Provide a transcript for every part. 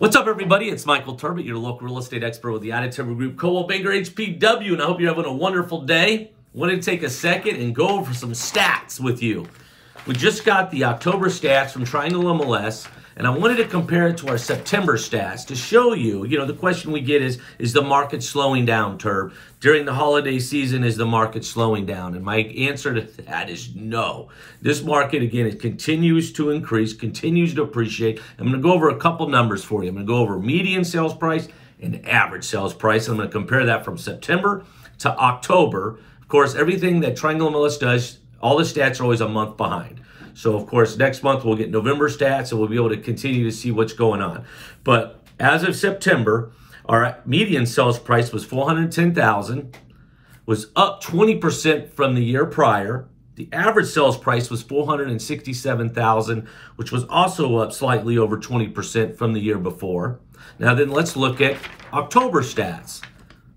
What's up, everybody? It's Michael Terbet, your local real estate expert with the United Terbet Group, Coldwell Banker HPW, and I hope you're having a wonderful day. Wanted to take a second and go over some stats with you. We just got the October stats from Triangle MLS, and I wanted to compare it to our September stats to show you, you know, the question we get is, is the market slowing down, Terb? During the holiday season, is the market slowing down? And my answer to that is no. This market, again, it continues to increase, continues to appreciate. I'm going to go over a couple numbers for you. I'm going to go over median sales price and average sales price. I'm going to compare that from September to October. Of course, everything that Triangle MLS does, all the stats are always a month behind. So, of course, next month we'll get November stats and we'll be able to continue to see what's going on. But as of September, our median sales price was 410,000, was up 20% from the year prior. The average sales price was 467,000, which was also up slightly over 20% from the year before. Now then let's look at October stats.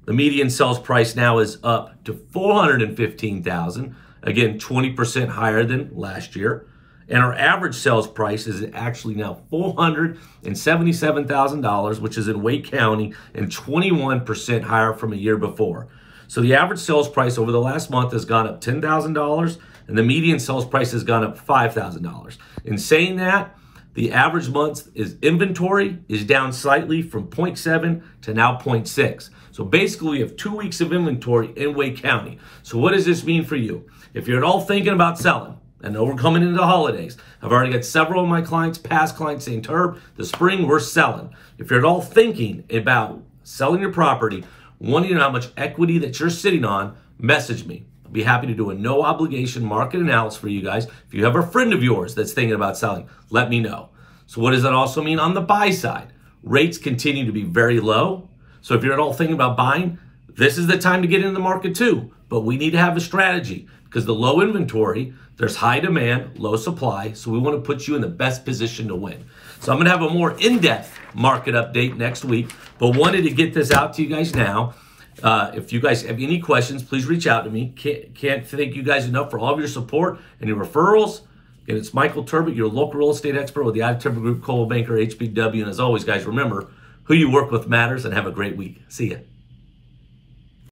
The median sales price now is up to 415,000, Again, 20% higher than last year. And our average sales price is actually now $477,000, which is in Wake County, and 21% higher from a year before. So the average sales price over the last month has gone up $10,000, and the median sales price has gone up $5,000. In saying that, the average month is inventory is down slightly from 0.7 to now 0.6. So basically, we have two weeks of inventory in Wake County. So what does this mean for you? If you're at all thinking about selling, and we're coming into the holidays, I've already got several of my clients, past clients saying, Terb, the spring we're selling. If you're at all thinking about selling your property, wanting to know how much equity that you're sitting on, message me be happy to do a no obligation market analysis for you guys. If you have a friend of yours that's thinking about selling, let me know. So, what does that also mean on the buy side? Rates continue to be very low. So, if you're at all thinking about buying, this is the time to get into the market too. But we need to have a strategy because the low inventory, there's high demand, low supply. So, we want to put you in the best position to win. So, I'm going to have a more in depth market update next week, but wanted to get this out to you guys now. Uh, if you guys have any questions, please reach out to me. Can't, can't thank you guys enough for all of your support and your referrals. And it's Michael Terbet, your local real estate expert with the Terbet Group, Coldwell Banker, HPW. And as always, guys, remember who you work with matters and have a great week. See ya.